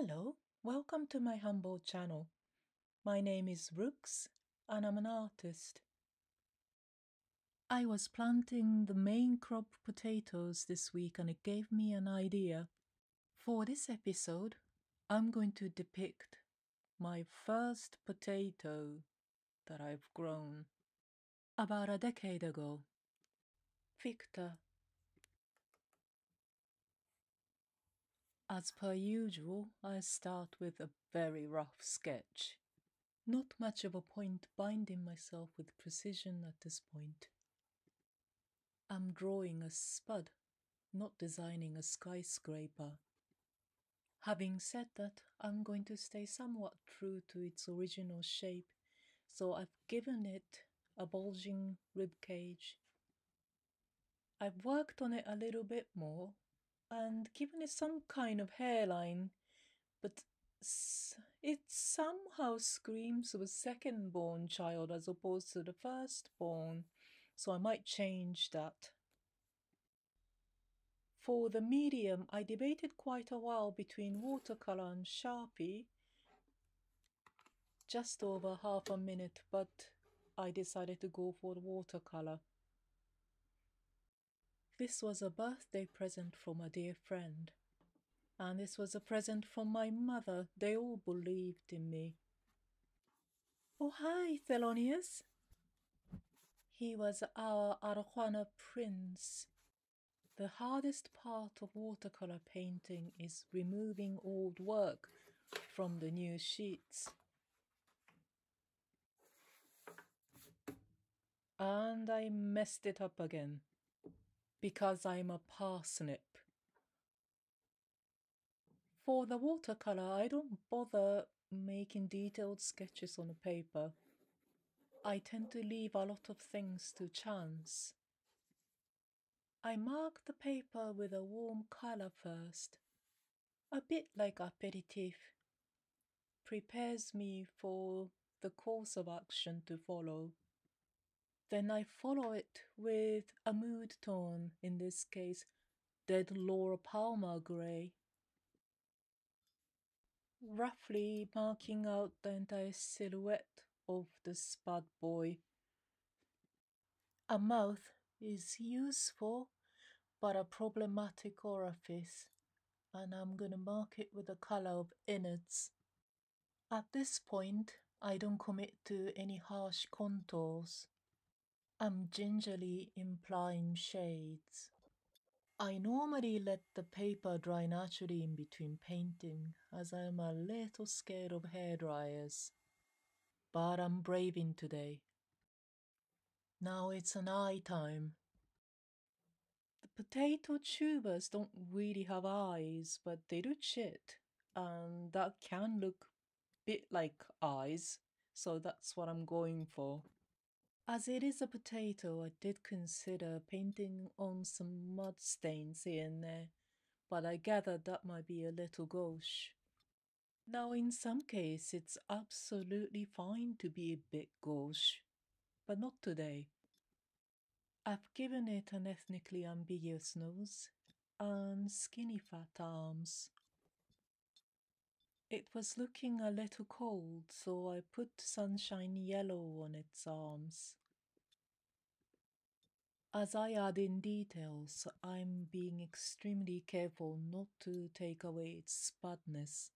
Hello, welcome to my humble channel. My name is Rooks and I'm an artist. I was planting the main crop potatoes this week and it gave me an idea. For this episode, I'm going to depict my first potato that I've grown about a decade ago. Victor. As per usual, I start with a very rough sketch. Not much of a point binding myself with precision at this point. I'm drawing a spud, not designing a skyscraper. Having said that, I'm going to stay somewhat true to its original shape, so I've given it a bulging rib cage. I've worked on it a little bit more and given it some kind of hairline, but it somehow screams of a second born child as opposed to the first born, so I might change that. For the medium, I debated quite a while between watercolor and Sharpie, just over half a minute, but I decided to go for the watercolor. This was a birthday present from a dear friend. And this was a present from my mother. They all believed in me. Oh, hi, Thelonious. He was our Arowana prince. The hardest part of watercolor painting is removing old work from the new sheets. And I messed it up again because I'm a parsnip. For the watercolor, I don't bother making detailed sketches on the paper. I tend to leave a lot of things to chance. I mark the paper with a warm color first, a bit like aperitif. Prepares me for the course of action to follow. Then I follow it with a mood tone, in this case, Dead Laura Palmer grey. Roughly marking out the entire silhouette of the spud boy. A mouth is useful, but a problematic orifice, and I'm gonna mark it with the color of innards. At this point, I don't commit to any harsh contours. I'm gingerly implying shades. I normally let the paper dry naturally in between painting, as I am a little scared of hair dryers. But I'm braving today. Now it's an eye time. The potato tubers don't really have eyes, but they do chit, and that can look a bit like eyes, so that's what I'm going for. As it is a potato, I did consider painting on some mud stains here and there, but I gathered that might be a little gauche. Now, in some cases, it's absolutely fine to be a bit gauche, but not today. I've given it an ethnically ambiguous nose and skinny fat arms. It was looking a little cold, so I put sunshine yellow on its arms. As I add in details, I'm being extremely careful not to take away its spudness.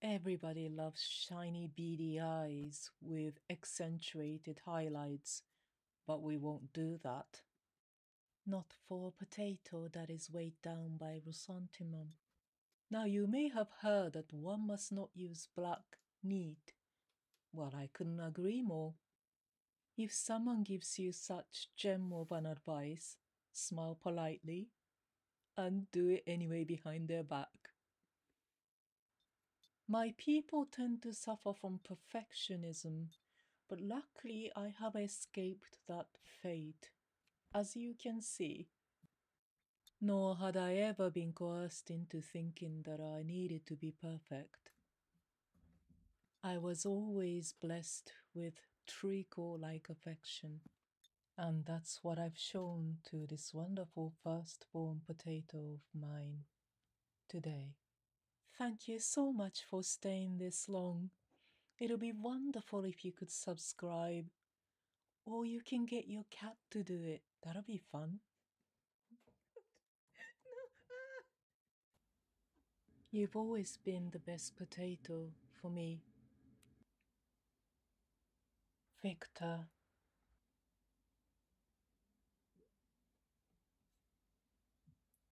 Everybody loves shiny beady eyes with accentuated highlights, but we won't do that. Not for a potato that is weighed down by ressentiment. Now, you may have heard that one must not use black neat. Well, I couldn't agree more. If someone gives you such gem of an advice, smile politely and do it anyway behind their back. My people tend to suffer from perfectionism, but luckily I have escaped that fate, as you can see. Nor had I ever been coerced into thinking that I needed to be perfect. I was always blessed with treacle like affection, and that's what I've shown to this wonderful first-born potato of mine. today. Thank you so much for staying this long. It'll be wonderful if you could subscribe. Or you can get your cat to do it. That'll be fun. You've always been the best potato for me. Victor,